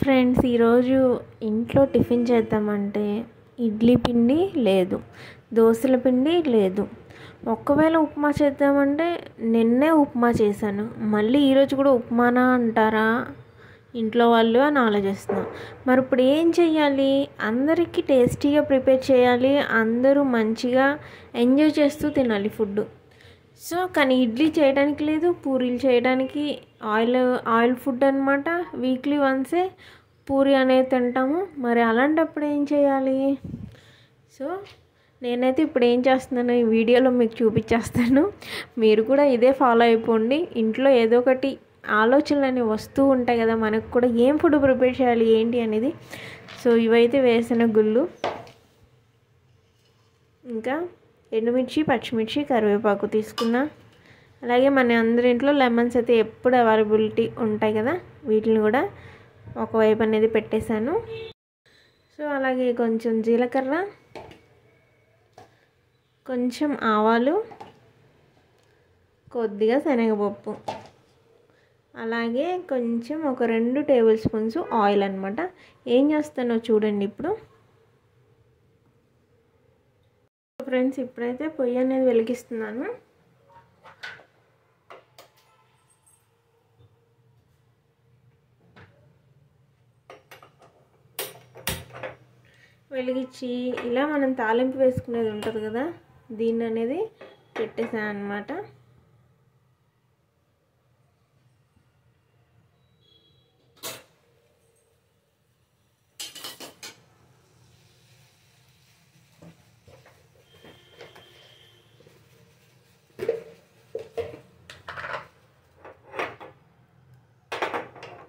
Friends ఈరోజు ఇంట్లో tiffin చేద్దామంటే ఇడ్లీ పిండి లేదు దోశల పిండి లేదు. ఒక్కవేళ ఉప్మా చేద్దామంటే నిన్నే ఉప్మా చేశాను. మళ్ళీ ఈరోజు కూడా ఉప్మానా అంటారా? ఇంట్లో వాళ్ళు అని ఆలోచిస్తున్నాం. మరి ఇప్పుడు ఏం చేయాలి అందరికీ టేస్టీగా ప్రిపేర్ చేయాలి అందరూ మంచిగా ఎంజాయ్ చేస్తూ తినాలి ఫుడ్ సో కానీ ఇడ్లీ చేయడానికి లేదు పూరీలు చేయడానికి ఆయిల్ ఆయిల్ ఫుడ్ అనమాట వీక్లీ వన్సే పూరి అనేది తింటాము. మరి అలాంటప్పుడు ఏం చేయాలి? సో నేనైతే ఇప్పుడు ఏం చేస్తున్నాను ఈ వీడియోలో మీకు చూపించేస్తాను. మీరు కూడా ఇదే ఫాలో అయిపోండి. ఇంట్లో ఏదో ఒకటి ఆలోచనలు అనేవి వస్తూ ఉంటాయి కదా మనకు కూడా ఏం ఫుడ్ ప్రిపేర్ చేయాలి ఏంటి అనేది. సో ఇవైతే వేసిన గుళ్ళు. ఇంకా ఎండుమిర్చి పచ్చిమిర్చి కరివేపాకు తీసుకున్నా. అలాగే మన అందరి ఇంట్లో లెమన్స్ అయితే ఎప్పుడు అవైలబిలిటీ ఉంటాయి కదా వీటిని కూడా ఒకవైపు అనేది పెట్టేశాను. సో అలాగే కొంచెం జీలకర్ర కొంచెం ఆవాలు కొద్దిగా శనగపప్పు. అలాగే కొంచెం ఒక రెండు టేబుల్ స్పూన్స్ ఆయిల్ అనమాట ఏం చేస్తానో చూడండి ఇప్పుడు. ఫ్రెండ్స్ ఇప్పుడైతే పొయ్యి అనేది వెలిగిస్తున్నాను. వెలిగించి ఇలా మనం తాలింపు వేసుకునేది ఉంటుంది కదా దీన్ని అనేది పెట్టేసాను అనమాట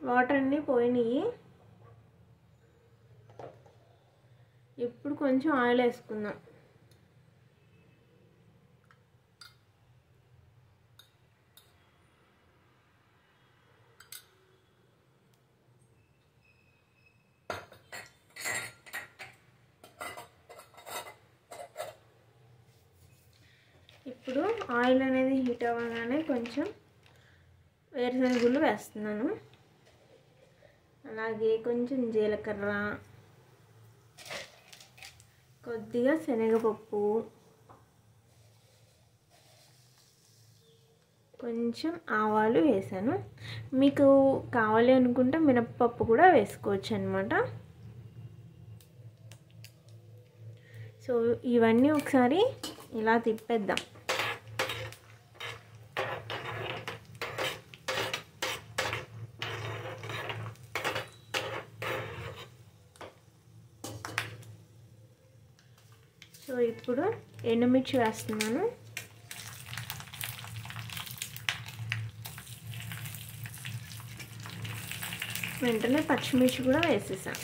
వాటర్ అన్నీ పోయినాయి. ఇప్పుడు కొంచెం ఆయిల్ వేసుకుందాం. ఇప్పుడు ఆయిల్ అనేది హీట్ అవ్వగానే కొంచెం వేరుశనగుళ్ళు వేస్తున్నాను. అలాగే కొంచెం జీలకర్ర కొద్దిగా శనగపప్పు కొంచెం ఆవాలు వేసాను. మీకు కావాలి అనుకుంటే మినప్పప్పు కూడా వేసుకోవచ్చు అనమాట సో ఇవన్నీ ఒకసారి ఇలా తిప్పేద్దాం. సో ఇప్పుడు ఎండుమిర్చి వేస్తున్నాను. వెంటనే పచ్చిమిర్చి కూడా వేసేసాను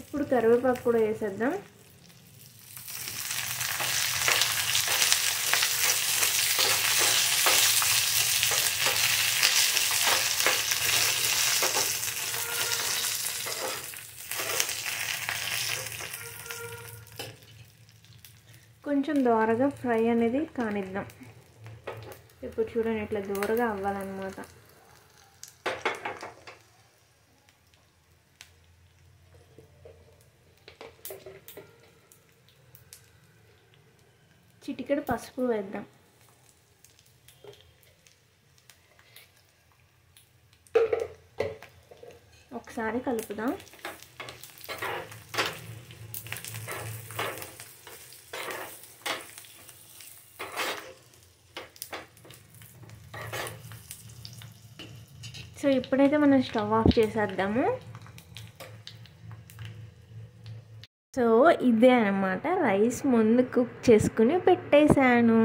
ఇప్పుడు కరివేపాకు కూడా వేసేద్దాం. కొంచెం దోరగా ఫ్రై అనేది కానిద్దాం. ఇప్పుడు చూడండి ఇట్లా దూరగా అవ్వాలన్నమాట. చిటికెడు పసుపు వేద్దాం. ఒకసారి కలుపుదాం. సో ఇప్పుడైతే మనం స్టవ్ ఆఫ్ చేసేద్దాము. సో ఇదే అనమాట రైస్ ముందు కుక్ చేసుకుని పెట్టేశాను.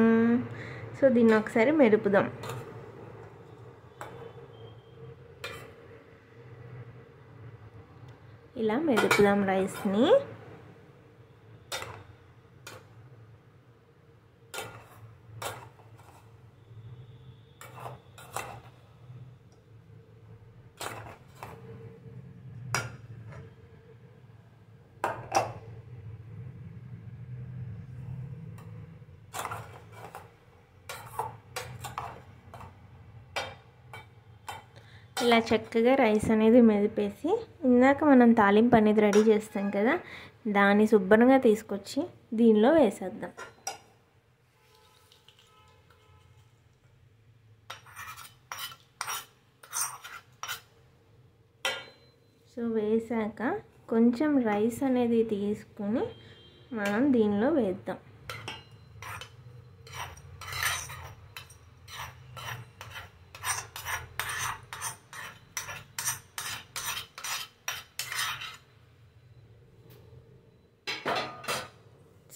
సో దీన్ని ఒకసారి మెరుపుదాం. ఇలా మెరుపుదాం రైస్ని. ఇలా చక్కగా రైస్ అనేది మెదిపేసి ఇందాక మనం తాలింపు అనేది రెడీ చేస్తాం కదా దాన్ని శుభ్రంగా తీసుకొచ్చి దీనిలో వేసేద్దాం. సో వేసాక కొంచెం రైస్ అనేది తీసుకొని మనం దీనిలో వేద్దాం.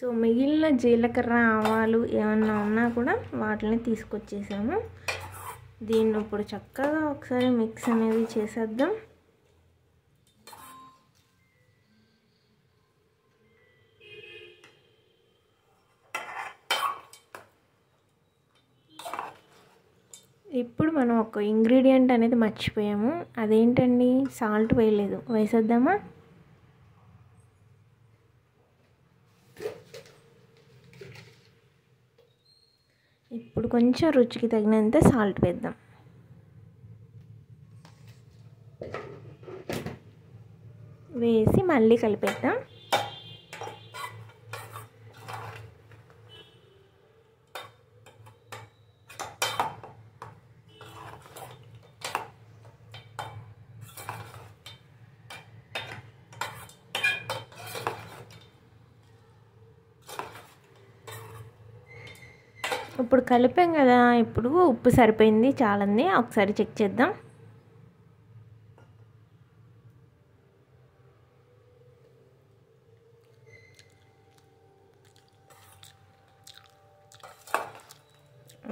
సో మిగిలిన జీలకర్ర ఆవాలు ఏమన్నా ఉన్నా కూడా వాటిని తీసుకొచ్చేసాము. దీన్ని ఇప్పుడు చక్కగా ఒకసారి మిక్స్ అనేది చేసేద్దాం. ఇప్పుడు మనం ఒక ఇంగ్రీడియంట్ అనేది మర్చిపోయాము. అదేంటండి? సాల్ట్ వేయలేదు. వేసేద్దామా? ఇప్పుడు కొంచెం రుచికి తగినంత సాల్ట్ వేద్దాం. వేసి మళ్ళీ కలిపేద్దాం. ఇప్పుడు కలిపాం కదా ఇప్పుడు ఉప్పు సరిపోయింది చాలంది. ఒకసారి చెక్ చేద్దాం.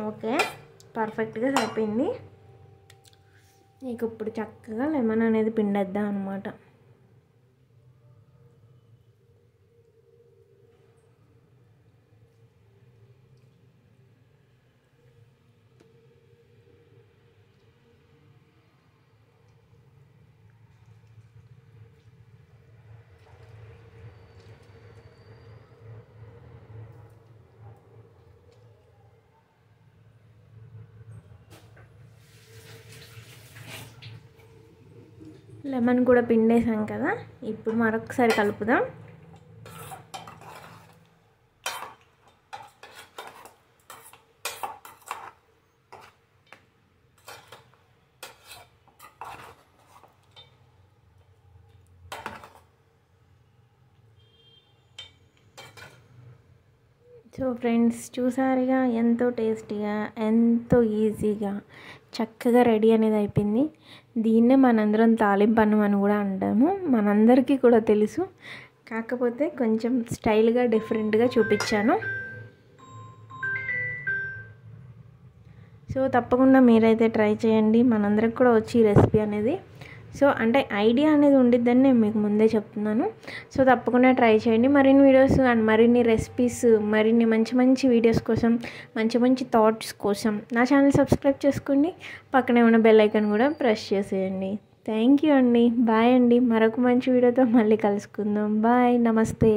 ఓకే పర్ఫెక్ట్గా సరిపోయింది. నీకు ఇప్పుడు చక్కగా లెమన్ అనేది పిండేద్దాం అనమాట లెమన్ కూడా పిండేసాం కదా ఇప్పుడు మరొకసారి కలుపుదాం. సో ఫ్రెండ్స్ చూసారుగా? ఎంతో టేస్టీగా ఎంతో ఈజీగా చక్కగా రెడీ అనేది అయిపోయింది. దీన్నే మనందరం తాలింపు అని కూడా అంటాము. మనందరికీ కూడా తెలుసు. కాకపోతే కొంచెం స్టైల్గా డిఫరెంట్గా చూపించాను. సో తప్పకుండా మీరైతే ట్రై చేయండి. మనందరికి కూడా వచ్చి ఈ రెసిపీ అనేది సో అంటే ఐడియా అనేది ఉండిద్దని నేను మీకు ముందే చెప్తున్నాను. సో తప్పకుండా ట్రై చేయండి. మరిన్ని వీడియోస్ అండ్ మరిన్ని రెసిపీస్ మరిన్ని మంచి మంచి వీడియోస్ కోసం మంచి మంచి థాట్స్ కోసం నా ఛానల్ సబ్స్క్రైబ్ చేసుకోండి. పక్కనే ఉన్న బెల్ ఐకాన్ కూడా ప్రెస్ చేసేయండి. థ్యాంక్ యూ అండి. బాయ్ అండి. మరొక మంచి వీడియోతో మళ్ళీ కలుసుకుందాం. బాయ్ నమస్తే.